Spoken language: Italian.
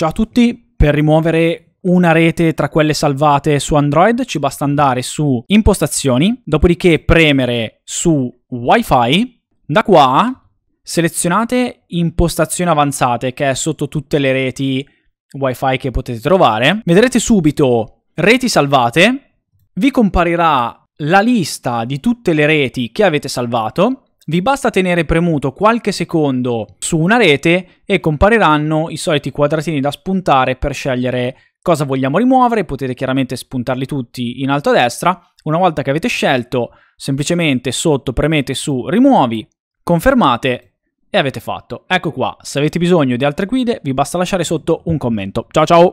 Ciao a tutti, per rimuovere una rete tra quelle salvate su Android ci basta andare su impostazioni, dopodiché premere su Wi-Fi, da qua selezionate impostazioni avanzate che è sotto tutte le reti Wi-Fi che potete trovare, vedrete subito reti salvate, vi comparirà la lista di tutte le reti che avete salvato vi basta tenere premuto qualche secondo su una rete e compariranno i soliti quadratini da spuntare per scegliere cosa vogliamo rimuovere. Potete chiaramente spuntarli tutti in alto a destra. Una volta che avete scelto, semplicemente sotto premete su rimuovi, confermate e avete fatto. Ecco qua, se avete bisogno di altre guide vi basta lasciare sotto un commento. Ciao ciao!